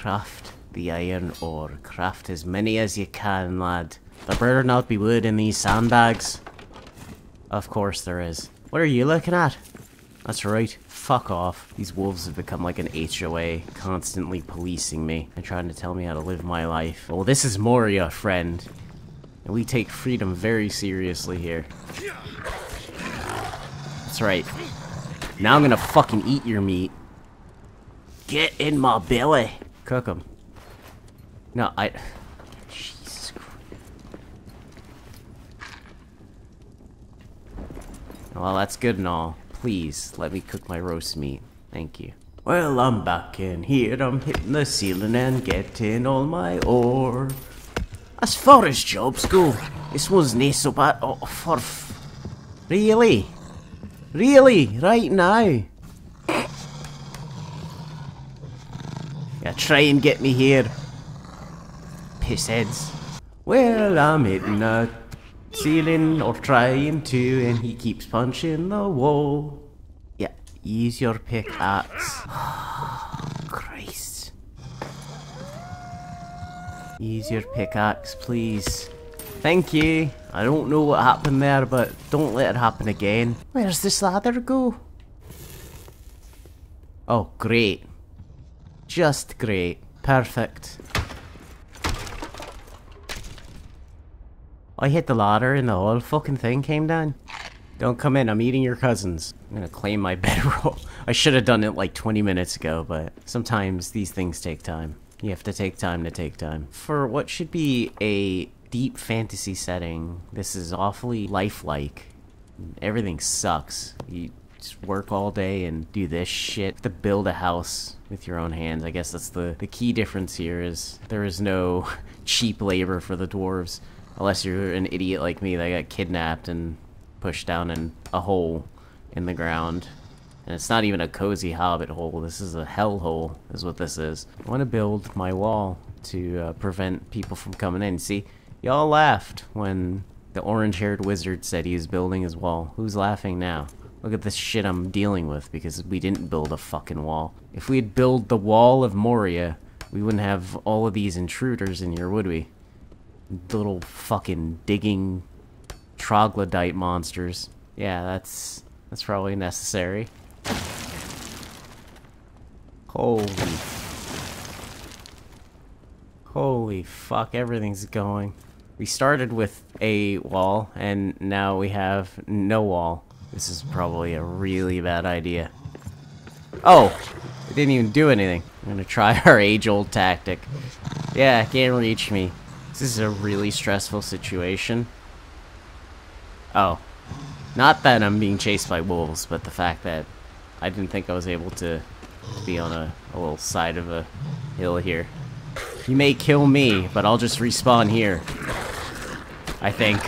craft the iron ore. Craft as many as you can, lad. There better not be wood in these sandbags. Of course there is. What are you looking at? That's right. Fuck off. These wolves have become like an HOA, constantly policing me and trying to tell me how to live my life. Well, this is Moria, friend. And we take freedom very seriously here. That's right. Now I'm gonna fucking eat your meat. Get in my belly. Cook them. No, I... Jesus Christ. Well, that's good and all. Please, let me cook my roast meat. Thank you. Well, I'm back in here. I'm hitting the ceiling and getting all my ore. As far as jobs go, this one's not so bad. Oh, for... Really? Really? Right now? Try and get me here. Pissheads. Well, I'm hitting the ceiling or trying to, and he keeps punching the wall. Yeah, use your pickaxe. Christ. Use your pickaxe, please. Thank you. I don't know what happened there, but don't let it happen again. Where's this ladder go? Oh, great. Just great. Perfect. I hit the ladder and the whole fucking thing came down. Don't come in, I'm eating your cousins. I'm gonna claim my bedroll. I should have done it like 20 minutes ago, but sometimes these things take time. You have to take time to take time. For what should be a deep fantasy setting, this is awfully lifelike. Everything sucks. You just work all day and do this shit. to build a house with your own hands. I guess that's the, the key difference here is there is no cheap labor for the dwarves. Unless you're an idiot like me that got kidnapped and pushed down in a hole in the ground. And it's not even a cozy hobbit hole, this is a hell hole, is what this is. I want to build my wall to uh, prevent people from coming in. See, y'all laughed when the orange-haired wizard said he was building his wall. Who's laughing now? Look at this shit I'm dealing with because we didn't build a fucking wall. If we had built the wall of Moria, we wouldn't have all of these intruders in here, would we? Little fucking digging troglodyte monsters. Yeah, that's that's probably necessary. Holy Holy fuck, everything's going. We started with a wall, and now we have no wall. This is probably a really bad idea. Oh! It didn't even do anything. I'm gonna try our age-old tactic. Yeah, can't reach me. This is a really stressful situation. Oh. Not that I'm being chased by wolves, but the fact that I didn't think I was able to be on a, a little side of a hill here. You may kill me, but I'll just respawn here. I think.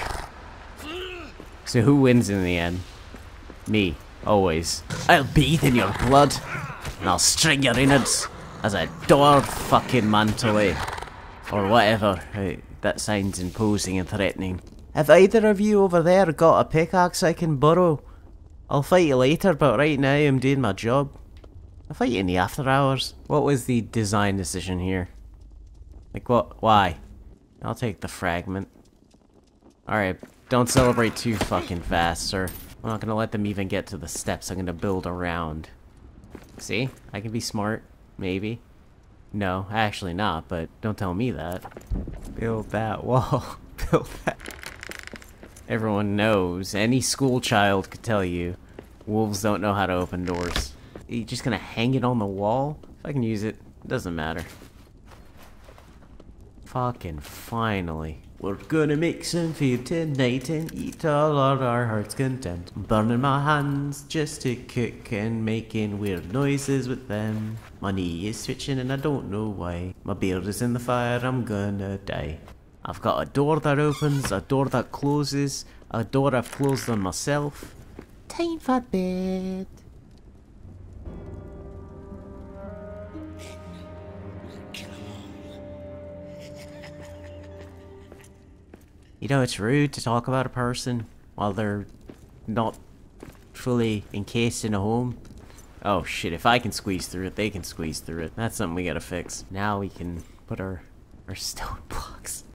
So who wins in the end? Me, always. I'll bathe in your blood, and I'll string your innards as a dwarf fucking mantly. Eh? Or whatever. Eh, that sounds imposing and threatening. Have either of you over there got a pickaxe I can borrow? I'll fight you later, but right now I'm doing my job. I'll fight you in the after hours. What was the design decision here? Like what? Why? I'll take the fragment. Alright, don't celebrate too fucking fast, sir. I'm not gonna let them even get to the steps. I'm gonna build around. See? I can be smart. Maybe. No, actually not, but don't tell me that. Build that wall. Build that. Everyone knows. Any school child could tell you. Wolves don't know how to open doors. Are you just gonna hang it on the wall? If I can use it, it doesn't matter. Fucking finally. We're gonna make some food tonight and eat all of our heart's content. Burning my hands just to cook and making weird noises with them. My knee is switching and I don't know why. My beard is in the fire, I'm gonna die. I've got a door that opens, a door that closes, a door I've closed on myself. Time for bed. You know, it's rude to talk about a person while they're not fully encased in a home. Oh shit, if I can squeeze through it, they can squeeze through it. That's something we gotta fix. Now we can put our, our stone blocks.